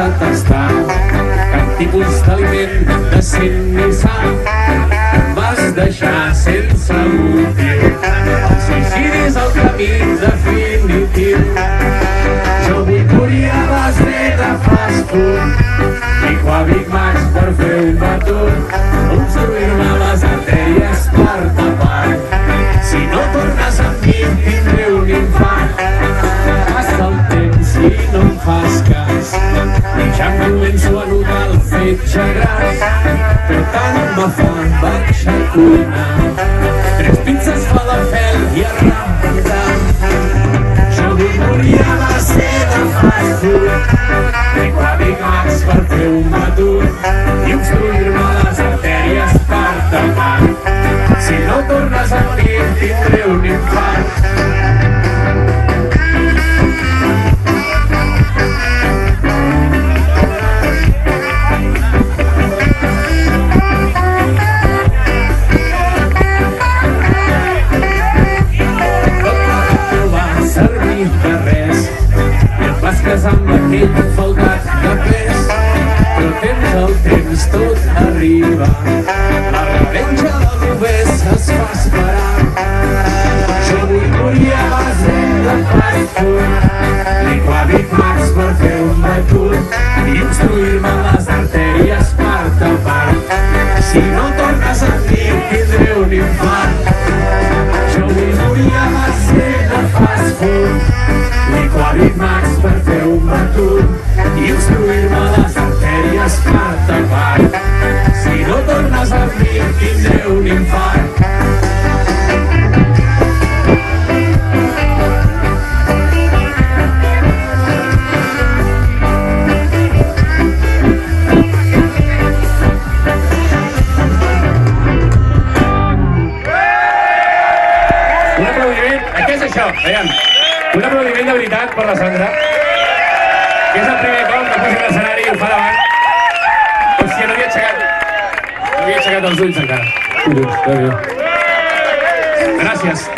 a tastar cap tipus d'aliment decent ni sa. Em vas deixar sense motiu. El suïcidi és el camí definitiu. Jo vull morir a base de fast food. A Big Macs per fer un batut. No em fas cas. Ja em començo a notar el fetge gras. Però tant me fa, vaig a cuinar. Tres pizzas falafel i a rentar. Jo vull morir a base de fast food. Vengo a Big Macs per fer un batut i obstruir-me les artèries per tapar. Si no tornes amb mi tindré un infart. Casar amb aquell faldat de pes. Però temps al temps tot arriba. La revenja del només es fa esperar. Jo vull morir a base de fast food a Big Macs per fer un batut i obstruir-me les artèries per tapar si no tornes a mi tindré un infart. Jo vull morir a base de fast food. Obstruir-me les artèries per tapar. Si no tornes a mi, tindré un infart. Un aplaudiment. Què és això? Aviam. Un aplaudiment de veritat per la Sandra. Que és el primer salario falaban Hostia, no havia aixecat... No havia aixecat els ulls encara. Gràcies.